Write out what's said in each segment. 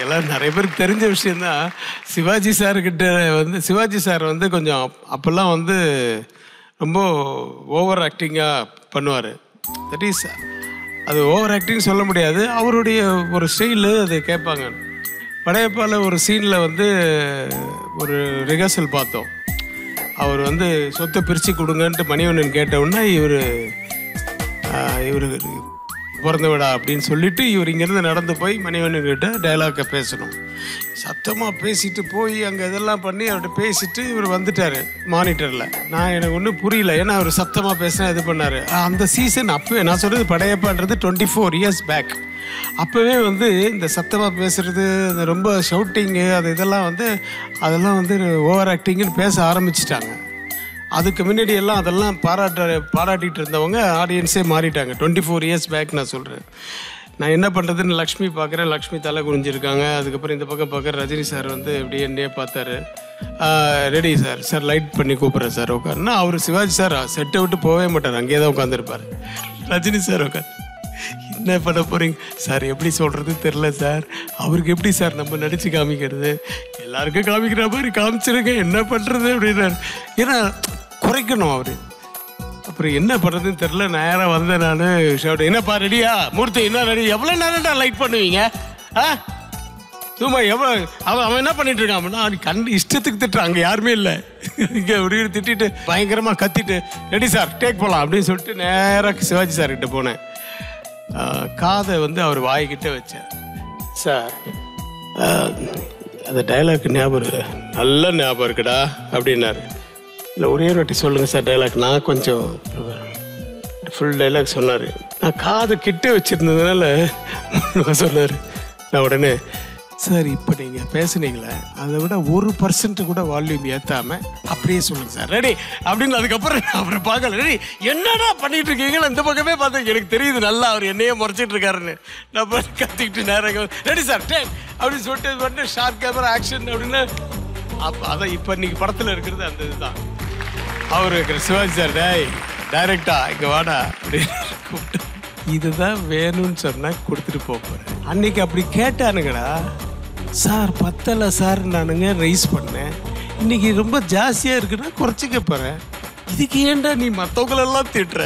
எல்லாம் நிறைய பேருக்கு தெரிஞ்ச விஷயந்தான் சிவாஜி சார்கிட்ட வந்து சிவாஜி சார் வந்து கொஞ்சம் அப்போல்லாம் வந்து ரொம்ப ஓவர் ஆக்டிங்காக பண்ணுவார். தட் இஸ் அது ஓவர் ஆக்டிங் சொல்ல முடியாது. அவருடைய ஒரு ஸ்டைலு அது கேட்பாங்க. படையப்பால் ஒரு சீனில் வந்து ஒரு ரிஹர்சல் பார்த்தோம். அவர் வந்து சொத்தை பிரித்து கொடுங்கன்ட்டு மணிவண்ணன் கேட்டவுடனே இவர் இவர் பிறந்து விடா அப்படின்னு சொல்லிட்டு இவர் இங்கேருந்து நடந்து போய் மணிவண்ணன் டைலாக்கை பேசணும். சத்தமாக பேசிட்டு போய் அங்கே இதெல்லாம் பண்ணி அவர்கிட்ட பேசிட்டு இவர் வந்துட்டார் மானிட்டரில் நான் எனக்கு ஒன்றும் புரியல. ஏன்னா அவர் சத்தமாக பேசினா இது பண்ணார். அந்த சீசன் அப்போவே நான் சொல்கிறது படையப்பான்றது டுவெண்ட்டி ஃபோர் இயர்ஸ் பேக் அப்போவே வந்து இந்த சத்தமாக பேசுறது இந்த ரொம்ப ஷவுட்டிங்கு அது இதெல்லாம் வந்து அதெல்லாம் வந்து ஓவர் ஆக்டிங்குன்னு பேச ஆரம்பிச்சிட்டாங்க. அதுக்கு முன்னாடி எல்லாம் அதெல்லாம் பாராட்ட பாராட்டிட்டு இருந்தவங்க ஆடியன்ஸே மாறிட்டாங்க. டுவெண்ட்டி ஃபோர் இயர்ஸ் பேக் நான் சொல்கிறேன் நான் என்ன பண்ணுறதுன்னு லக்ஷ்மி பார்க்குறேன் லக்ஷ்மி தலை குனிஞ்சிருக்காங்க. அதுக்கப்புறம் இந்த பக்கம் பார்க்குற ரஜினி சார் வந்து எப்படி என்னையே பார்த்தாரு. ரெடி சார் சார் லைட் பண்ணி கூப்பிட்றேன் சார் உட்காருன்னா. அவர் சிவாஜி சார் செட்டை விட்டு போகவே மாட்டார். அங்கேயே தான் உட்காந்துருப்பார் ரஜினி சார் உட்கார். என்ன பண்ண போகிறீங்க சார் எப்படி சொல்கிறது தெரில சார் அவருக்கு எப்படி சார் நம்ம நடித்து காமிக்கிறது? எல்லாருக்கும் காமிக்கிற மாதிரி காமிச்சிருங்க. என்ன பண்ணுறது அப்படின்னாரு. ஏன்னா குறைக்கணும் அவரு. அப்புறம் என்ன பண்ணுறதுன்னு தெரில நேராக வந்தேன் நான். ஷவுட் என்னப்பா ரெடியா மூர்த்தி என்ன ரெடி எவ்வளோ நேரம்டா லைட் பண்ணுவீங்க? ஆ? சும்மா எவ்வளோ அவன் அவன் என்ன பண்ணிட்டு இருக்கான் அப்படின்னா அவன் கண் இஷ்டத்துக்கு திட்டுறான். அங்கே யாருமே இல்லை. இங்கே இப்படி திட்டிட்டு பயங்கரமாக கத்திட்டு ரெடி சார் டேக் போகலாம் அப்படின்னு சொல்லிட்டு நேராக சிவாஜி சார் கிட்ட போனேன். காதை வந்து அவர் வாய்கிட்ட வச்சேன் சார் அந்த டைலாக் ஞாபகம் நல்ல ஞாபகம் இருக்குடா அப்படின்னாரு. இல்லை ஒரே ஒரு வாட்டி சொல்லுங்கள் சார் டைலாக் நான் கொஞ்சம் ஃபுல் டைலாக் சொன்னார். நான் காது கிட்டே வச்சிருந்ததுனால சொன்னார். நான் உடனே சார் இப்போ நீங்கள் பேசுனீங்களே அதை விட ஒரு பர்சன்ட் கூட வால்யூம் ஏற்றாமல் அப்படியே சொல்லுங்கள் சார். ரெடி அப்படின்னு அதுக்கப்புறம் நான் அவரை பார்க்கல. ரெடி என்னடா பண்ணிகிட்டு இருக்கீங்கன்னு இந்த பக்கமே பார்த்தேன். எனக்கு தெரியுது நல்லா அவர் என்னையே முறைச்சிட்டு இருக்காருன்னு. நான் கற்றுக்கிட்டு கத்திக்கிட்டு நேரம் ரெடி சார் டேன் அப்படின்னு சொல்லிட்டு இது பண்ணிட்டு ஷார்ட் கேமரா ஆக்ஷன் அப்படின்னு அப்போ அதான் இப்போ இன்னைக்கு படத்தில் இருக்கிறது அந்த இதுதான். அவரு சிவாஜி சார் டேய் டைரக்டா இங்க வாடா. அப்படின்னு கூப்பிட்டு இதுதான் வேணும்னு சொன்னா கொடுத்துட்டு போக போறேன். அன்னைக்கு அப்படி கேட்டானுங்கடா. சார் பத்தல சார் நானுங்க ரைஸ் பண்ணேன். இன்னைக்கு ரொம்ப ஜாஸ்தியா இருக்குன்னா குறைச்சிக்க போறேன். இதுக்கு ஏன்டா நீ மற்றவங்களெல்லாம் திட்டுற?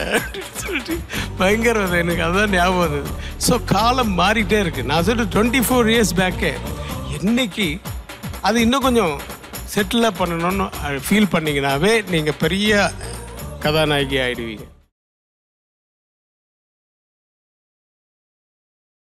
சொல்லிட்டு பயங்கர எனக்கு அதுதான் ஞாபகம் வந்தது. ஸோ காலம் மாறிட்டே இருக்கு. நான் சொல்லிட்டு டுவெண்ட்டி ஃபோர் இயர்ஸ் பேக்கே என்னைக்கு அது இன்னும் கொஞ்சம் செட்டிலாக பண்ணணும்னு ஃபீல் பண்ணீங்கன்னாவே நீங்கள் பெரிய கதாநாயகி ஆயிடுவீங்க.